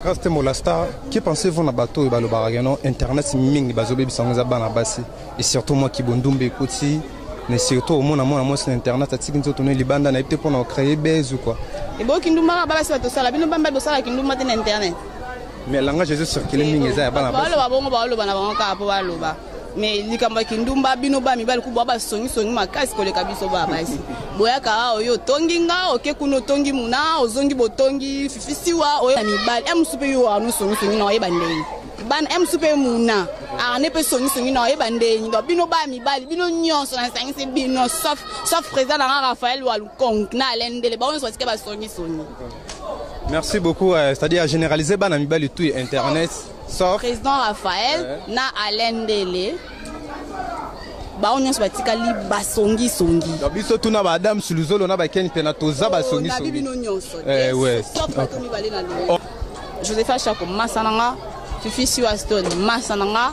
Rasta Molasta, que pensez-vous na bateau et balobaka que non internet mingi bazobebisa ngo eza bana basi et surtout moi qui bondumbe ekoti mais surtout omona mwana mwasi na internet atiki nzoto no libanda na ye te mpo na ocreye base ou quoi ebo kindumba kaka basi batosala bino bambe bosala kindumba te na internet mais langage ezocircule mingi eza ya bana basi baoloba bongo baoloba na bango kaka mpo baloba me likambo ya kindumba bino ba mibali kubwa basongisongi makasi koleka biso ba basi boyaka awa oyo otongi nga oke kuna otongi muna ozongi botongi fifisiwa oyo ya mibali ya mosusu mpe yo wana osongisongi na oyeba ndenge bana ya mosusu mpe muna arne mpe songisongi na oyeba ndenge donc bino ba mibali bino nyonso nasangisi bino sauf sauf président na nga raphael walukong na alendele bango nyonso basike basongisongi merci beaucoup euh, c'est-à-dire généraliser bana mibali tout internet Sauf. Président Raphaël euh. na Alain Ndele. bango nyonso batikali basongisongi biso tuna baadam suluzolo na bakeni mpena toza oh, basongisongi eh, oh. josepha shako masa na nga fifi siwaston masa na nga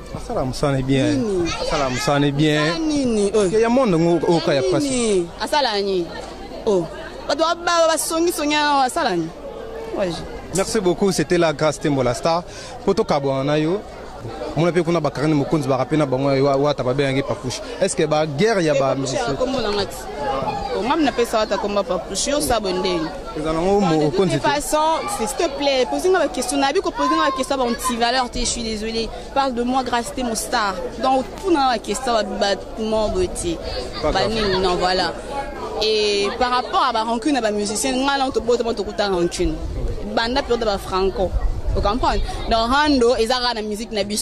asala mosala ne bien asala mosala ne bien ya monde ngo oka ya pasi asala ni oh bato bababa basongisongi yango asala ni merci beaucoup c'était la grâce tembo la star mpo tokabwana na yo mona mpe kuna bakarani mokonzi barape na bango wata babengange papouche est ce que baguerre ya ba musicienngam napesa wata komba papouche yo sabo ndenge ezala ngo mokonzi te façon s'il te plaît poser nga ba question na bi ko poser nga ba question ba anti valeur te je suis désolé parle de moi grâce te mon star donc tout na ba question ba ba mon beauté ba nini non voilà et par rapport à ba rancune na ba musicien nga na to bota to kuta rancune banda période ba franco vous comprenez donc rando ezaka na musique na biso